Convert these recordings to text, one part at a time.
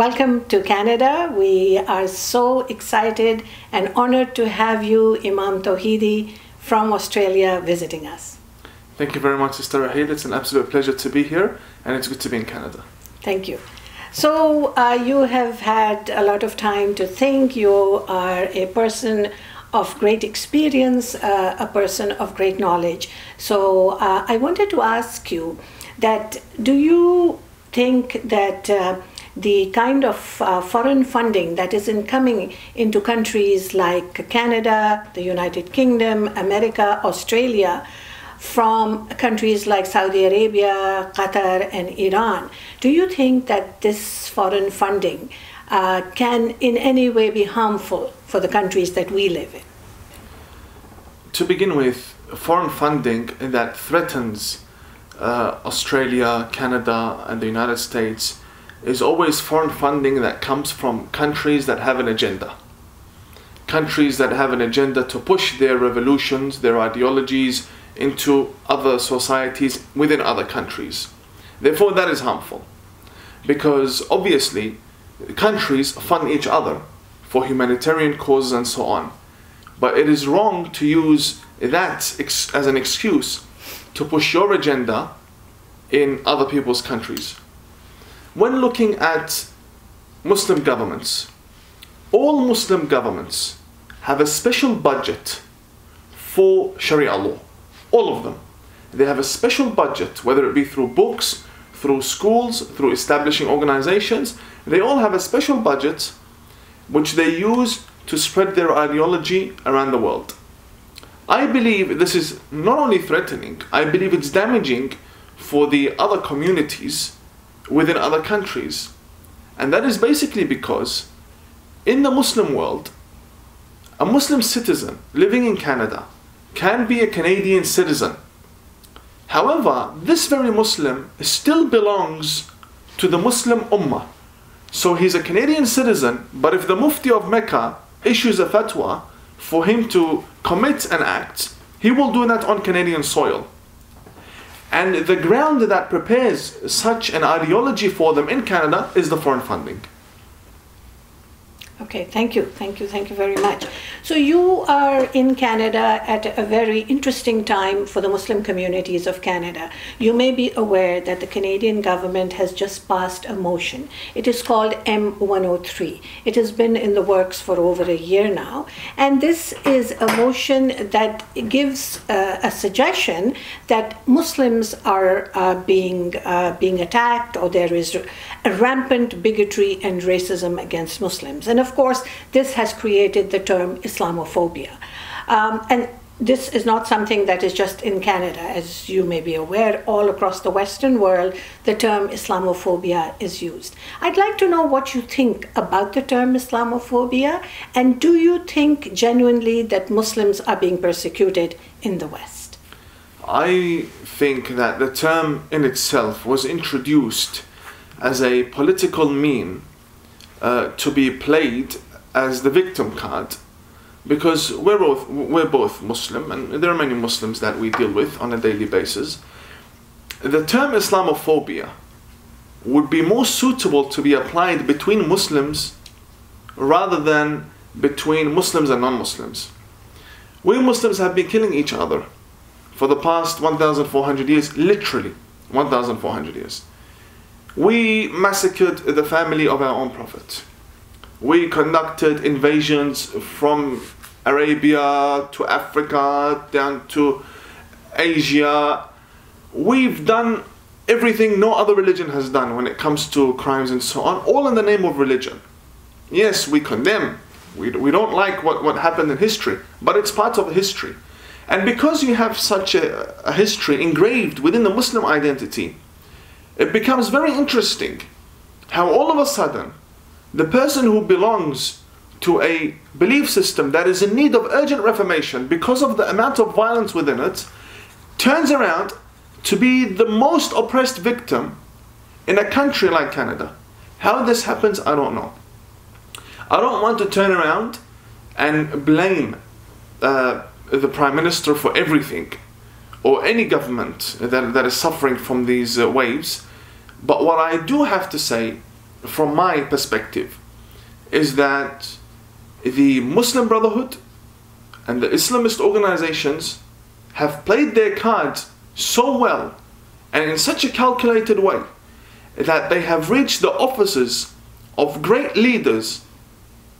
welcome to Canada. We are so excited and honored to have you, Imam Tawhidi, from Australia, visiting us. Thank you very much, Sister Raheel. It's an absolute pleasure to be here, and it's good to be in Canada. Thank you. So, uh, you have had a lot of time to think. You are a person of great experience, uh, a person of great knowledge. So, uh, I wanted to ask you that do you think that uh, the kind of uh, foreign funding that is in coming into countries like Canada, the United Kingdom, America, Australia, from countries like Saudi Arabia, Qatar, and Iran. Do you think that this foreign funding uh, can in any way be harmful for the countries that we live in? To begin with, foreign funding that threatens uh, Australia, Canada, and the United States is always foreign funding that comes from countries that have an agenda. Countries that have an agenda to push their revolutions, their ideologies, into other societies within other countries. Therefore, that is harmful because obviously countries fund each other for humanitarian causes and so on. But it is wrong to use that as an excuse to push your agenda in other people's countries. When looking at Muslim governments, all Muslim governments have a special budget for Sharia law all of them. They have a special budget, whether it be through books, through schools, through establishing organizations. They all have a special budget which they use to spread their ideology around the world. I believe this is not only threatening, I believe it's damaging for the other communities within other countries. And that is basically because in the Muslim world, a Muslim citizen living in Canada can be a Canadian citizen. However, this very Muslim still belongs to the Muslim Ummah. So he's a Canadian citizen, but if the Mufti of Mecca issues a fatwa for him to commit an act, he will do that on Canadian soil. And the ground that prepares such an ideology for them in Canada is the foreign funding. Okay, thank you, thank you, thank you very much. So, you are in Canada at a very interesting time for the Muslim communities of Canada. You may be aware that the Canadian government has just passed a motion. It is called M103. It has been in the works for over a year now, and this is a motion that gives uh, a suggestion that Muslims are uh, being uh, being attacked, or there is a rampant bigotry and racism against Muslims. And of course, this has created the term Islamophobia. Um, and this is not something that is just in Canada. As you may be aware, all across the Western world, the term Islamophobia is used. I'd like to know what you think about the term Islamophobia, and do you think genuinely that Muslims are being persecuted in the West? I think that the term in itself was introduced as a political mean uh, to be played as the victim card because we're both we're both Muslim and there are many Muslims that we deal with on a daily basis. The term Islamophobia would be more suitable to be applied between Muslims rather than between Muslims and non-Muslims. We Muslims have been killing each other for the past 1,400 years, literally 1,400 years. We massacred the family of our own Prophet. We conducted invasions from Arabia to Africa down to Asia. We've done everything no other religion has done when it comes to crimes and so on, all in the name of religion. Yes, we condemn. We, we don't like what, what happened in history, but it's part of history. And because you have such a, a history engraved within the Muslim identity, it becomes very interesting how all of a sudden the person who belongs to a belief system that is in need of urgent reformation because of the amount of violence within it turns around to be the most oppressed victim in a country like Canada. How this happens, I don't know. I don't want to turn around and blame uh, the Prime Minister for everything or any government that, that is suffering from these uh, waves. But what I do have to say from my perspective, is that the Muslim Brotherhood and the Islamist organizations have played their cards so well and in such a calculated way that they have reached the offices of great leaders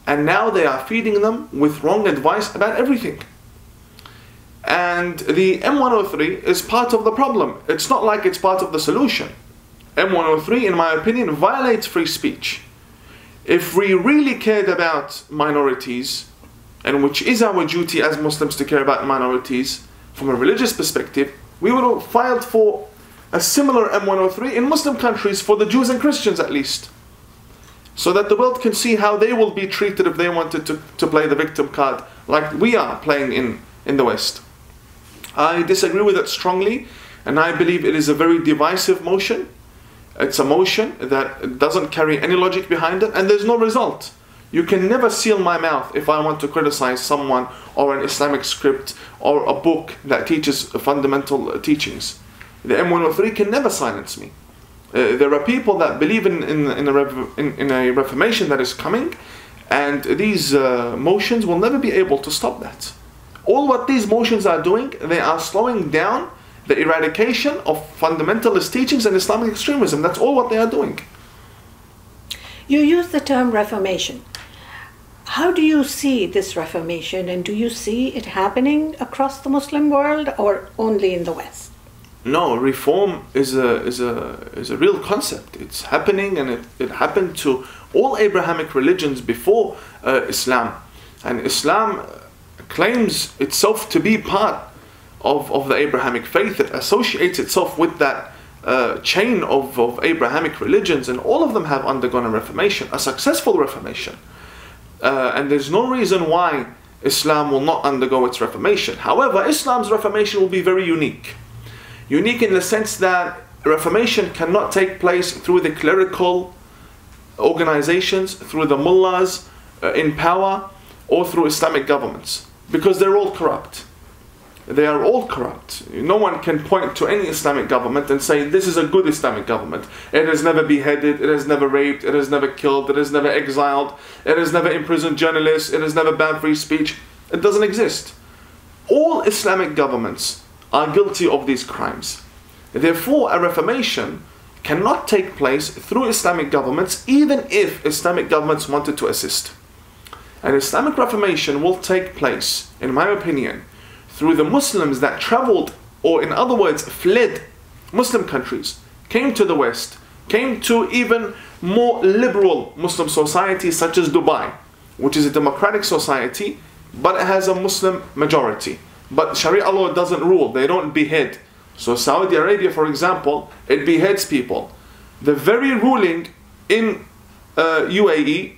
and now they are feeding them with wrong advice about everything. And the M103 is part of the problem. It's not like it's part of the solution. M103, in my opinion, violates free speech. If we really cared about minorities, and which is our duty as Muslims to care about minorities from a religious perspective, we would have filed for a similar M103 in Muslim countries for the Jews and Christians at least. So that the world can see how they will be treated if they wanted to, to play the victim card like we are playing in, in the West. I disagree with it strongly, and I believe it is a very divisive motion. It's a motion that doesn't carry any logic behind it, and there's no result. You can never seal my mouth if I want to criticize someone or an Islamic script or a book that teaches fundamental teachings. The M103 can never silence me. Uh, there are people that believe in, in, in, a, in, in a reformation that is coming, and these uh, motions will never be able to stop that. All what these motions are doing, they are slowing down the eradication of fundamentalist teachings and Islamic extremism. That's all what they are doing. You use the term reformation. How do you see this reformation, and do you see it happening across the Muslim world or only in the West? No, reform is a is a is a real concept. It's happening, and it, it happened to all Abrahamic religions before uh, Islam, and Islam claims itself to be part of, of the Abrahamic faith. It associates itself with that uh, chain of, of Abrahamic religions, and all of them have undergone a reformation, a successful reformation. Uh, and there's no reason why Islam will not undergo its reformation. However, Islam's reformation will be very unique. Unique in the sense that reformation cannot take place through the clerical organizations, through the mullahs uh, in power, or through Islamic governments, because they're all corrupt. They are all corrupt. No one can point to any Islamic government and say this is a good Islamic government. It has never beheaded, it has never raped, it has never killed, it has never exiled, it has never imprisoned journalists, it has never banned free speech. It doesn't exist. All Islamic governments are guilty of these crimes. Therefore, a reformation cannot take place through Islamic governments, even if Islamic governments wanted to assist. An Islamic reformation will take place, in my opinion, through the Muslims that traveled, or in other words, fled Muslim countries, came to the West, came to even more liberal Muslim societies such as Dubai, which is a democratic society, but it has a Muslim majority. But Sharia law doesn't rule, they don't behead. So Saudi Arabia, for example, it beheads people. The very ruling in uh, UAE,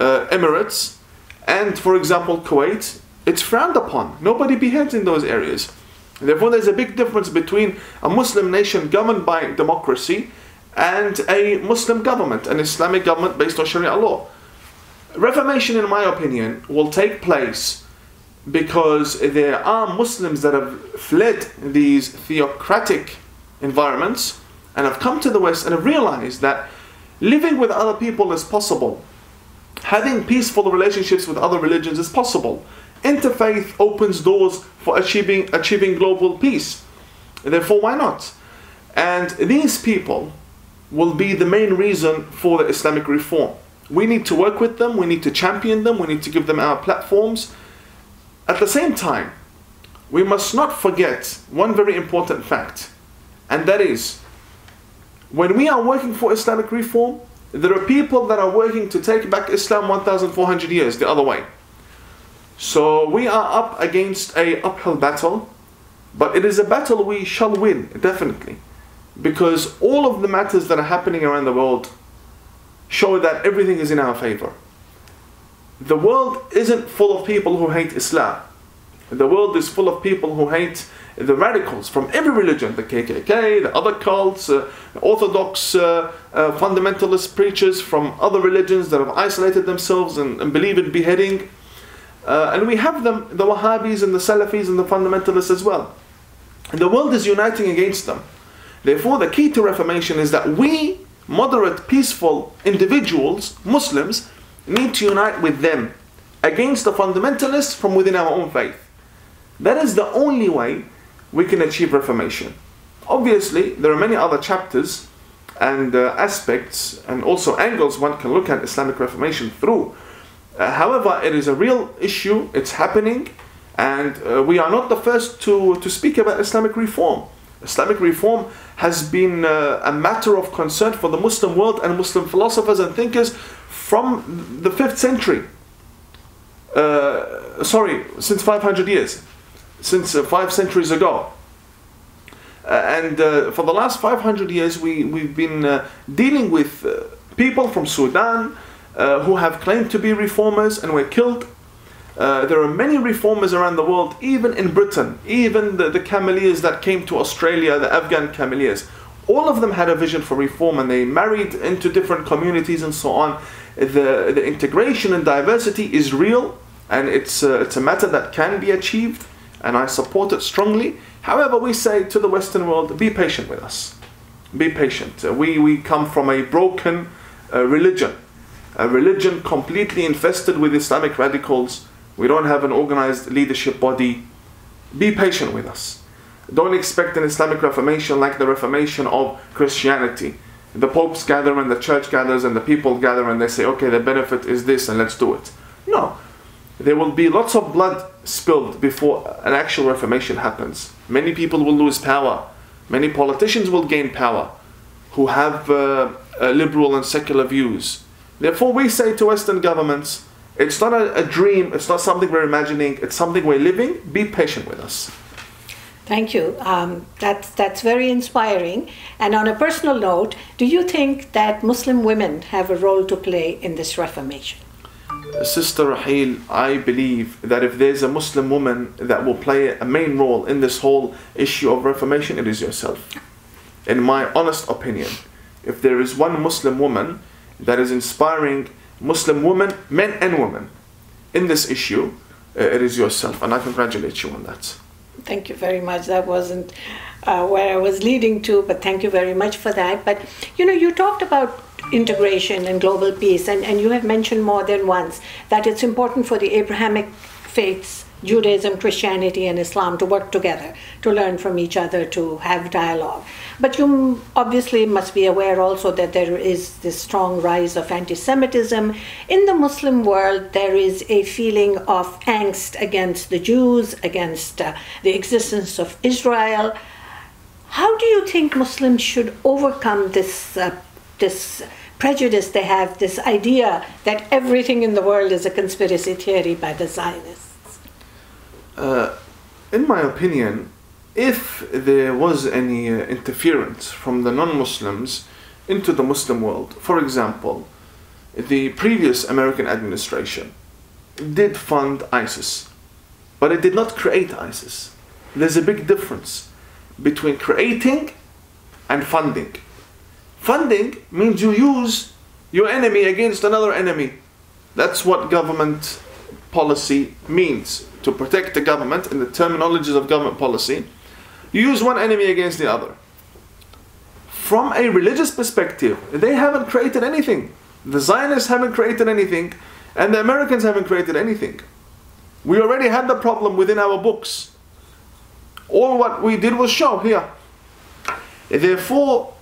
uh, Emirates, and for example Kuwait, it's frowned upon. Nobody beheads in those areas. Therefore, there's a big difference between a Muslim nation governed by democracy and a Muslim government, an Islamic government based on Sharia law. Reformation, in my opinion, will take place because there are Muslims that have fled these theocratic environments and have come to the West and have realized that living with other people is possible. Having peaceful relationships with other religions is possible interfaith opens doors for achieving achieving global peace. Therefore, why not? And these people will be the main reason for the Islamic reform. We need to work with them, we need to champion them, we need to give them our platforms. At the same time, we must not forget one very important fact, and that is when we are working for Islamic reform, there are people that are working to take back Islam 1400 years the other way. So we are up against a uphill battle, but it is a battle we shall win, definitely. Because all of the matters that are happening around the world show that everything is in our favor. The world isn't full of people who hate Islam. The world is full of people who hate the radicals from every religion the KKK, the other cults, uh, Orthodox uh, uh, fundamentalist preachers from other religions that have isolated themselves and, and believe in beheading. Uh, and we have them, the Wahhabis and the Salafis and the fundamentalists as well. And the world is uniting against them. Therefore, the key to Reformation is that we moderate, peaceful individuals, Muslims, need to unite with them against the fundamentalists from within our own faith. That is the only way we can achieve reformation. Obviously, there are many other chapters and uh, aspects and also angles one can look at Islamic reformation through. Uh, however, it is a real issue, it's happening, and uh, we are not the first to, to speak about Islamic reform. Islamic reform has been uh, a matter of concern for the Muslim world and Muslim philosophers and thinkers from the 5th century. Uh, sorry, since 500 years, since uh, five centuries ago. Uh, and for the last 500 years, we, we've been dealing with people from Sudan who have claimed to be reformers and were killed. there are many reformers around the world, even in Britain, even the, the cameleers that came to Australia, the Afghan cameleers. All of them had a vision for reform and they married into different communities and so on. The, the integration and diversity is real and it's, uh, it's a matter that can be achieved and I support it strongly. However, we say to the Western world, be patient with us. Be patient. Uh, we, we come from a broken uh, religion, a religion completely infested with Islamic radicals. We don't have an organized leadership body. Be patient with us. Don't expect an Islamic Reformation like the Reformation of Christianity. The popes gather and the church gathers and the people gather and they say, okay, the benefit is this and let's do it. No. There will be lots of blood spilled before an actual reformation happens. Many people will lose power. Many politicians will gain power who have uh, liberal and secular views. Therefore, we say to Western governments, it's not a, a dream, it's not something we're imagining, it's something we're living. Be patient with us. Thank you. Um, that's, that's very inspiring. And on a personal note, do you think that Muslim women have a role to play in this reformation? Sister Raheel, I believe that if there's a Muslim woman that will play a main role in this whole issue of reformation, it is yourself. In my honest opinion, if there is one Muslim woman that is inspiring Muslim women, men and women, in this issue, uh, it is yourself, and I congratulate you on that. Thank you very much. That wasn't uh, where I was leading to, but thank you very much for that. But you know, you talked about integration and global peace. And, and you have mentioned more than once that it's important for the Abrahamic faiths, Judaism, Christianity, and Islam, to work together, to learn from each other, to have dialogue. But you obviously must be aware also that there is this strong rise of anti Semitism. In the Muslim world, there is a feeling of angst against the Jews, against uh, the existence of Israel. How do you think Muslims should overcome this uh, this prejudice they have, this idea that everything in the world is a conspiracy theory by the Zionists? Uh, in my opinion, if there was any uh, interference from the non Muslims into the Muslim world, for example, the previous American administration did fund ISIS, but it did not create ISIS. There's a big difference between creating and funding. Funding means you use your enemy against another enemy. That's what government policy means. To protect the government, in the terminologies of government policy, you use one enemy against the other. From a religious perspective, they haven't created anything. The Zionists haven't created anything, and the Americans haven't created anything. We already had the problem within our books. All what we did was show here. Therefore,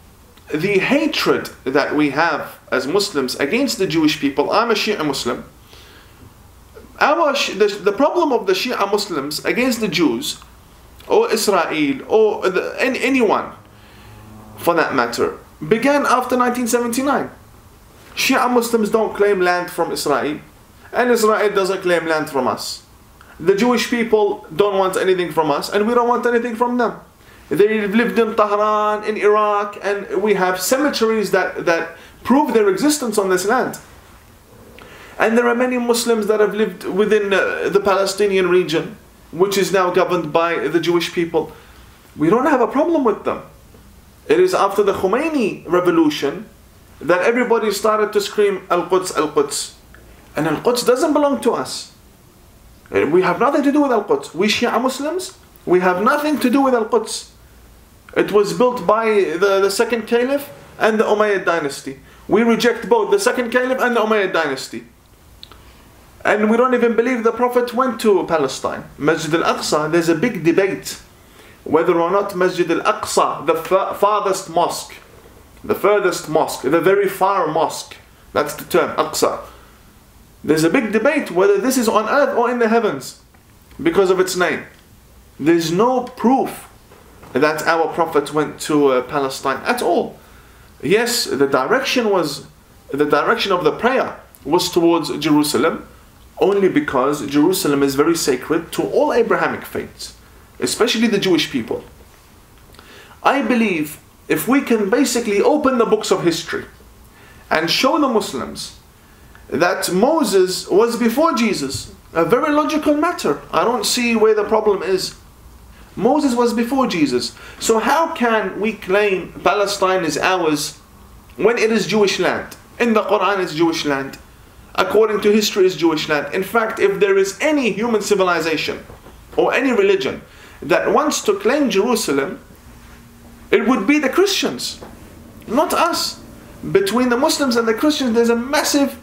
the hatred that we have as Muslims against the Jewish people, I'm a Shia Muslim. Our, the, the problem of the Shia Muslims against the Jews, or Israel, or the, any, anyone for that matter, began after 1979. Shia Muslims don't claim land from Israel, and Israel doesn't claim land from us. The Jewish people don't want anything from us, and we don't want anything from them. They've lived in Tehran, in Iraq, and we have cemeteries that, that prove their existence on this land. And there are many Muslims that have lived within uh, the Palestinian region, which is now governed by the Jewish people. We don't have a problem with them. It is after the Khomeini revolution that everybody started to scream Al Quds, Al Quds. And Al Quds doesn't belong to us. We have nothing to do with Al Quds. We Shia Muslims, we have nothing to do with Al Quds. It was built by the, the second caliph and the Umayyad dynasty. We reject both the second caliph and the Umayyad dynasty. And we don't even believe the Prophet went to Palestine. Masjid al-Aqsa, there's a big debate whether or not Masjid al-Aqsa, the farthest mosque, the furthest mosque, the very far mosque, that's the term, Aqsa. There's a big debate whether this is on earth or in the heavens because of its name. There's no proof that our Prophet went to uh, Palestine at all. Yes, the direction was, the direction of the prayer was towards Jerusalem, only because Jerusalem is very sacred to all Abrahamic faiths, especially the Jewish people. I believe if we can basically open the books of history and show the Muslims that Moses was before Jesus, a very logical matter. I don't see where the problem is. Moses was before Jesus. So how can we claim Palestine is ours when it is Jewish land? In the Quran it's Jewish land. According to history is Jewish land. In fact, if there is any human civilization or any religion that wants to claim Jerusalem, it would be the Christians, not us. Between the Muslims and the Christians, there's a massive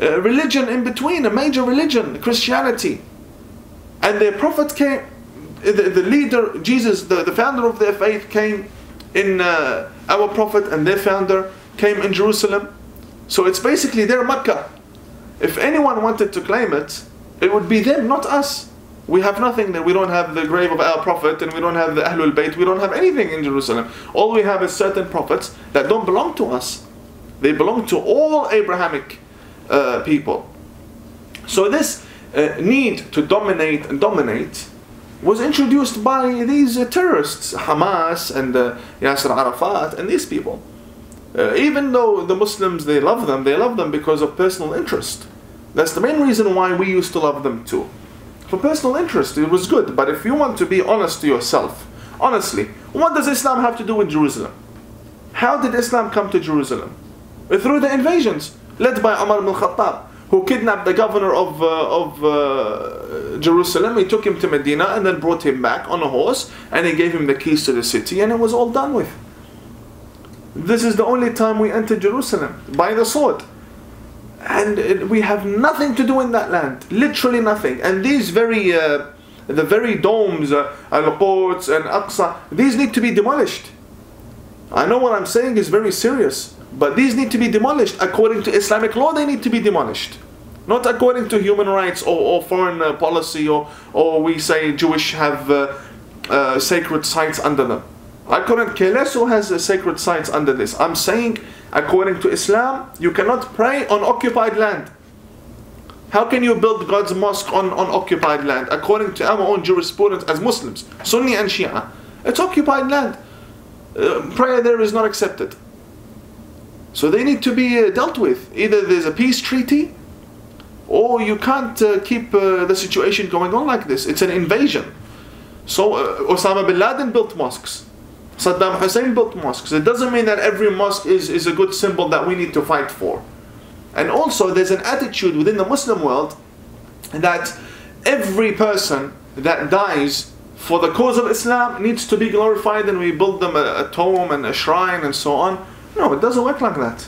uh, religion in between, a major religion, Christianity. And their prophet came, the, the leader, Jesus, the, the founder of their faith, came in uh, our prophet, and their founder came in Jerusalem. So it's basically their Mecca. If anyone wanted to claim it, it would be them, not us. We have nothing there. We don't have the grave of our prophet and we don't have the Ahlul Bayt. We don't have anything in Jerusalem. All we have is certain prophets that don't belong to us. They belong to all Abrahamic uh, people. So this uh, need to dominate and dominate was introduced by these uh, terrorists, Hamas and uh, Yasser Arafat and these people. Uh, even though the Muslims, they love them, they love them because of personal interest. That's the main reason why we used to love them too. For personal interest, it was good. But if you want to be honest to yourself, honestly, what does Islam have to do with Jerusalem? How did Islam come to Jerusalem? Through the invasions led by Umar ibn Khattab, who kidnapped the governor of, uh, of uh, Jerusalem. He took him to Medina and then brought him back on a horse and he gave him the keys to the city and it was all done with. This is the only time we entered Jerusalem by the sword. And we have nothing to do in that land, literally nothing. And these very, uh, the very domes, uh, Al-Quds and Aqsa, these need to be demolished. I know what I'm saying is very serious. But these need to be demolished. According to Islamic law, they need to be demolished. Not according to human rights or, or foreign uh, policy or, or we say Jewish have uh, uh, sacred sites under them. According care less who has uh, sacred sites under this. I'm saying according to Islam, you cannot pray on occupied land. How can you build God's mosque on, on occupied land? According to our own jurisprudence as Muslims, Sunni and Shia, it's occupied land. Uh, prayer there is not accepted. So they need to be uh, dealt with. Either there's a peace treaty, or you can't uh, keep uh, the situation going on like this. It's an invasion. So uh, Osama bin Laden built mosques. Saddam Hussein built mosques. It doesn't mean that every mosque is, is a good symbol that we need to fight for. And also, there's an attitude within the Muslim world that every person that dies for the cause of Islam needs to be glorified, and we build them a, a tomb and a shrine and so on. No, it doesn't work like that.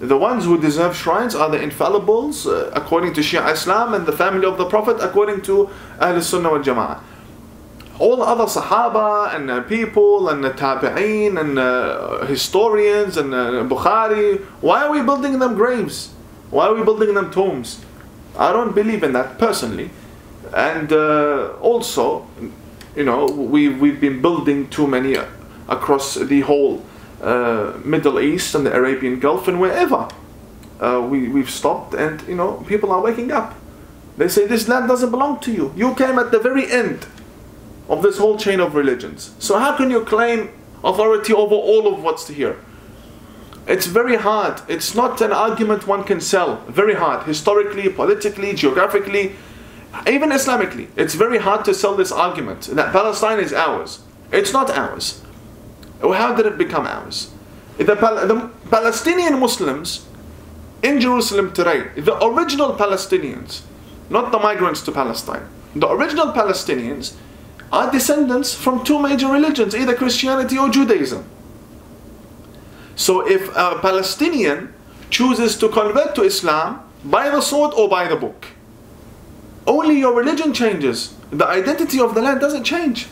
The ones who deserve shrines are the infallibles uh, according to Shia Islam and the family of the Prophet according to Ahl Sunnah wal Jama'ah. All the other Sahaba and uh, people and uh, Tabi'een and uh, historians and uh, Bukhari, why are we building them graves? Why are we building them tombs? I don't believe in that personally. And uh, also, you know, we, we've been building too many across the whole uh, Middle East and the Arabian Gulf and wherever. Uh, we, we've stopped and you know people are waking up. They say this land doesn't belong to you. You came at the very end of this whole chain of religions. So how can you claim authority over all of what's here? It's very hard. It's not an argument one can sell. Very hard. Historically, politically, geographically, even Islamically. It's very hard to sell this argument that Palestine is ours. It's not ours. How did it become ours? The, Pal- the Palestinian Muslims in Jerusalem today, the original Palestinians, not the migrants to Palestine, the original Palestinians are descendants from two major religions, either Christianity or Judaism. So if a Palestinian chooses to convert to Islam by the sword or by the book, only your religion changes. The identity of the land doesn't change.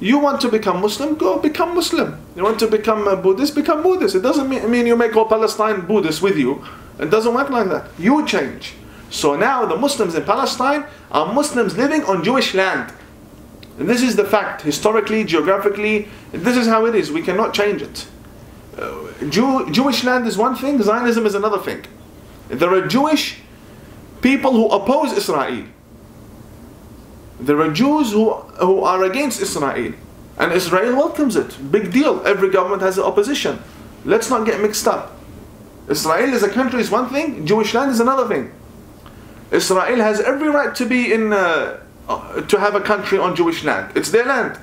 You want to become Muslim, go become Muslim. You want to become a Buddhist, become Buddhist. It doesn't mean, you make all Palestine Buddhists with you. It doesn't work like that. You change. So now the Muslims in Palestine are Muslims living on Jewish land. And this is the fact, historically, geographically, this is how it is. We cannot change it. Uh, Jew, Jewish land is one thing, Zionism is another thing. There are Jewish people who oppose Israel. There are Jews who, who are against Israel. And Israel welcomes it. Big deal. Every government has an opposition. Let's not get mixed up. Israel as a country is one thing, Jewish land is another thing. Israel has every right to be in, uh, to have a country on Jewish land. It's their land.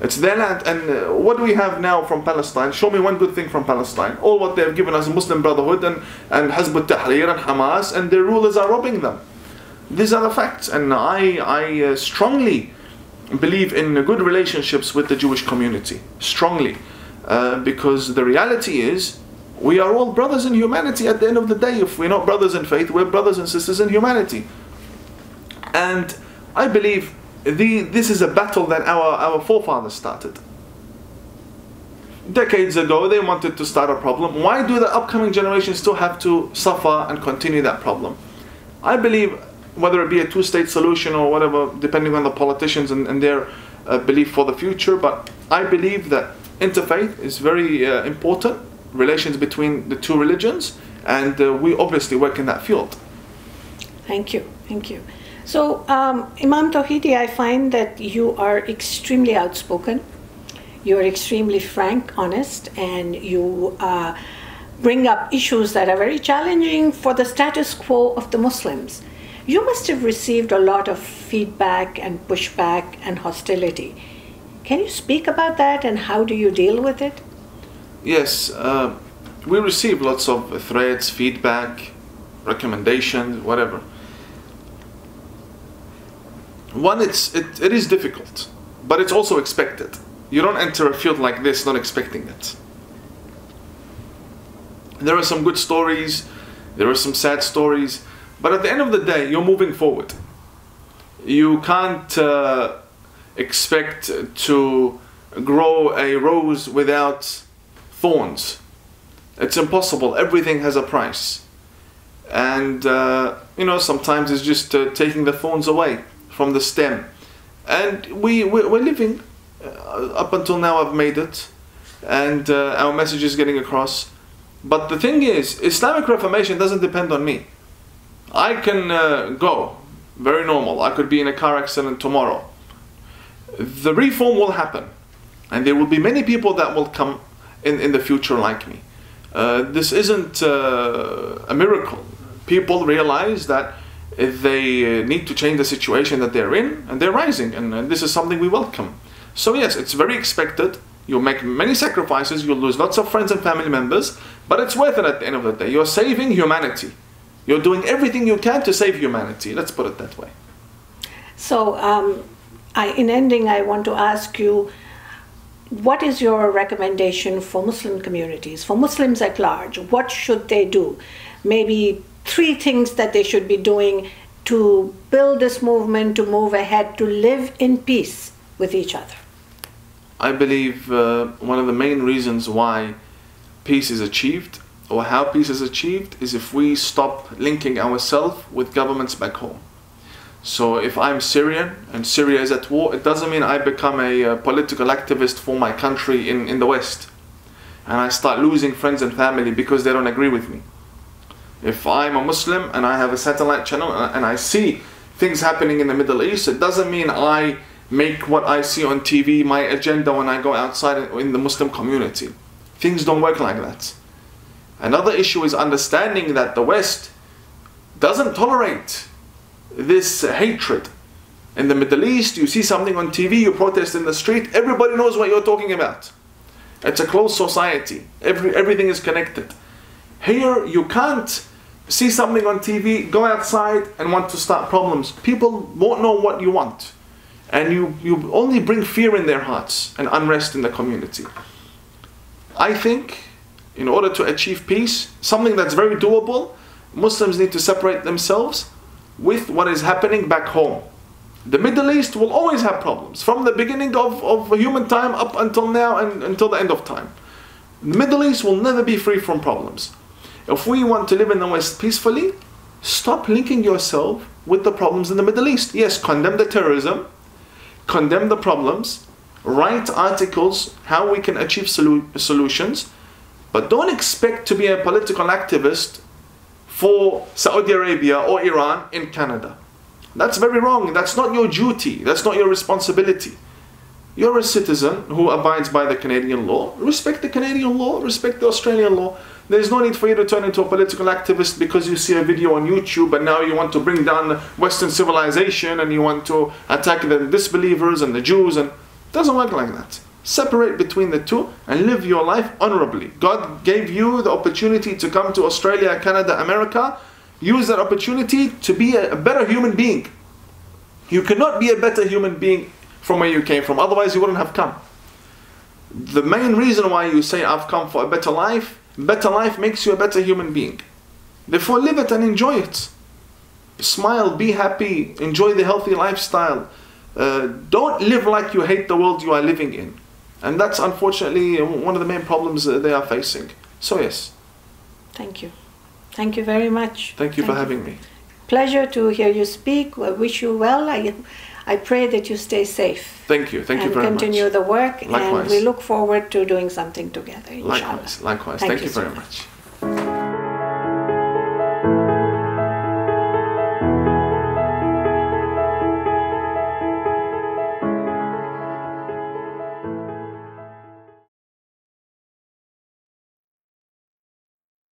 It's their land. And uh, what do we have now from Palestine? Show me one good thing from Palestine. All what they have given us Muslim Brotherhood and, and Hizb tahrir and Hamas, and their rulers are robbing them. These are the facts. And I, I uh, strongly believe in good relationships with the Jewish community. Strongly. Uh, because the reality is, we are all brothers in humanity at the end of the day. If we're not brothers in faith, we're brothers and sisters in humanity. And I believe the, this is a battle that our, our forefathers started. Decades ago, they wanted to start a problem. Why do the upcoming generations still have to suffer and continue that problem? I believe, whether it be a two state solution or whatever, depending on the politicians and, and their uh, belief for the future, but I believe that interfaith is very uh, important relations between the two religions, and uh, we obviously work in that field. Thank you, thank you. So, um, Imam Tawhidi, I find that you are extremely outspoken, you are extremely frank, honest, and you uh, bring up issues that are very challenging for the status quo of the Muslims. You must have received a lot of feedback and pushback and hostility. Can you speak about that and how do you deal with it? Yes, uh, we receive lots of threats, feedback, recommendations, whatever. One, it's it, it is difficult, but it's also expected. You don't enter a field like this not expecting it. There are some good stories, there are some sad stories, but at the end of the day, you're moving forward. You can't uh, expect to grow a rose without thorns. It's impossible. Everything has a price. And, uh, you know, sometimes it's just uh, taking the thorns away from the stem. And we, we, are living, uh, up until now, I've made it. And uh, our message is getting across. But the thing is, Islamic Reformation doesn't depend on me. I can uh, go, very normal. I could be in a car accident tomorrow. The reform will happen. And there will be many people that will come in, in the future like me. Uh, this isn't uh, a miracle. People realize that they uh, need to change the situation that they're in and they're rising, and, and this is something we welcome. So, yes, it's very expected. You'll make many sacrifices, you'll lose lots of friends and family members, but it's worth it at the end of the day. You're saving humanity. You're doing everything you can to save humanity. Let's put it that way. So, um, I, in ending, I want to ask you what is your recommendation for Muslim communities, for Muslims at large? What should they do? Maybe three things that they should be doing to build this movement, to move ahead, to live in peace with each other. I believe uh, one of the main reasons why peace is achieved or how peace is achieved is if we stop linking ourselves with governments back home. So if I'm Syrian and Syria is at war, it doesn't mean I become a, a, political activist for my country in, in the West. And I start losing friends and family because they don't agree with me. If I'm a Muslim and I have a satellite channel and I see things happening in the Middle East, it doesn't mean I make what I see on TV my agenda when I go outside in the Muslim community. Things don't work like that. Another issue is understanding that the West doesn't tolerate this hatred. In the Middle East, you see something on TV, you protest in the street, everybody knows what you're talking about. It's a closed society. Every, everything is connected. Here, you can't see something on TV, go outside and want to start problems. People won't know what you want. And you, you only bring fear in their hearts and unrest in the community. I think in order to achieve peace, something that's very doable, Muslims need to separate themselves with what is happening back home. The Middle East will always have problems from the beginning of, of human time up until now and until the end of time. The Middle East will never be free from problems. If we want to live in the West peacefully, stop linking yourself with the problems in the Middle East. Yes, condemn the terrorism, condemn the problems, write articles how we can achieve solu- solutions, but don't expect to be a political activist for Saudi Arabia or Iran in Canada. That's very wrong. That's not your duty. That's not your responsibility. You're a citizen who abides by the Canadian law. Respect the Canadian law, respect the Australian law. There's no need for you to turn into a political activist because you see a video on YouTube and now you want to bring down Western civilization and you want to attack the disbelievers and the Jews and it doesn't work like that. Separate between the two and live your life honorably. God gave you the opportunity to come to Australia, Canada, America. Use that opportunity to be a, a better human being. You cannot be a better human being from where you came from, otherwise, you wouldn't have come. The main reason why you say, I've come for a better life, better life makes you a better human being. Therefore, live it and enjoy it. Smile, be happy, enjoy the healthy lifestyle. Uh, don't live like you hate the world you are living in. And that's unfortunately one of the main problems that they are facing. So, yes. Thank you. Thank you very much. Thank you for having me. Pleasure to hear you speak. I wish you well. I, I pray that you stay safe. Thank you. Thank you and very continue much. the work. Likewise. And we look forward to doing something together. Inshallah. Likewise. Likewise. Thank Thank, you you so very much. much.